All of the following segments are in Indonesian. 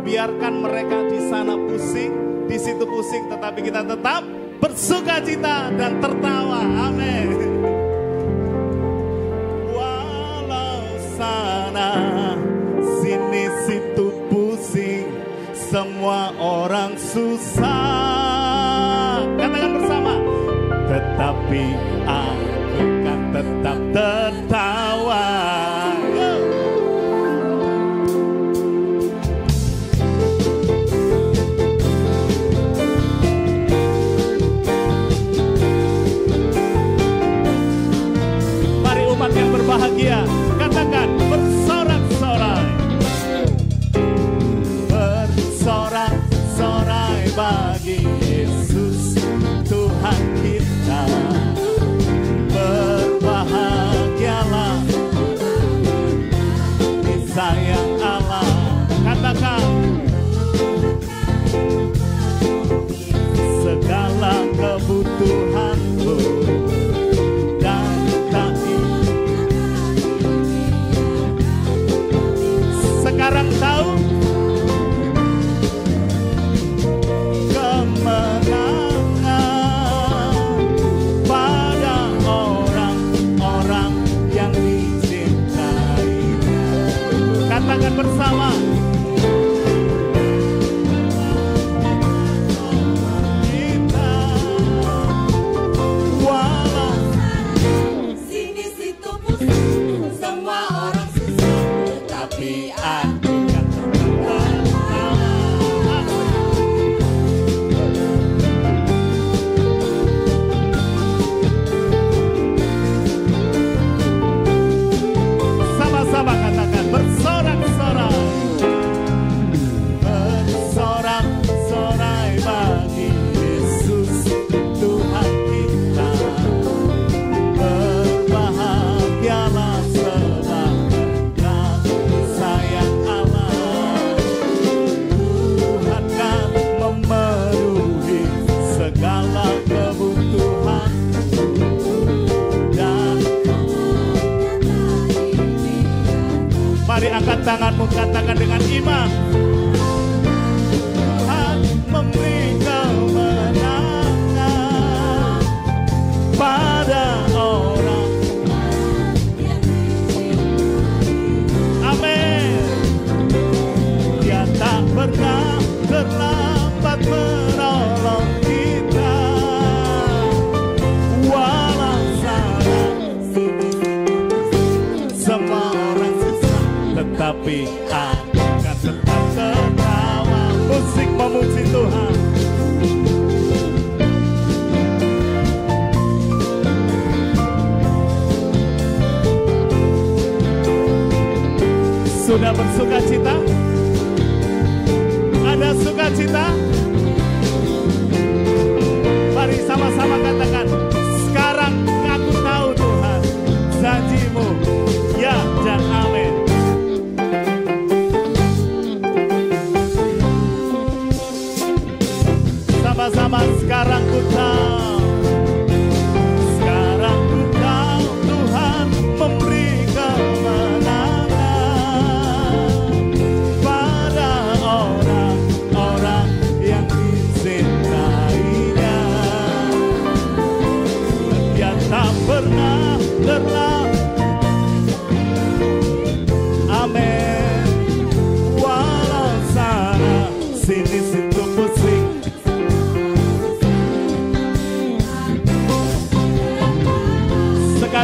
biarkan mereka di sana pusing, di situ pusing, tetapi kita tetap bersuka cita dan tertawa. Amin. Walau sana, sini situ pusing, semua orang susah. Katakan bersama, tetapi aku sekarang Mari angkat tanganmu katakan dengan iman. Tetapi aku tetap tertawa? Musik memuji Tuhan. Sudah bersuka cita? Ada sukacita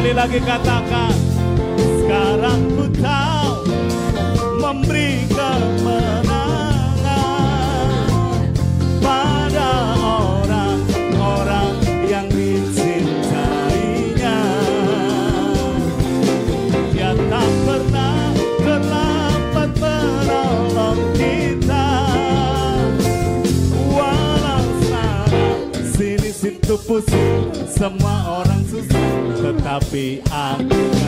Sekali lagi katakan Sekarang ku tahu Memberi kemenangan Pada orang-orang yang dicintainya. Dia tak pernah terlambat menolong kita. Walau sana sini situ pusing Semua orang susah Tetapi aku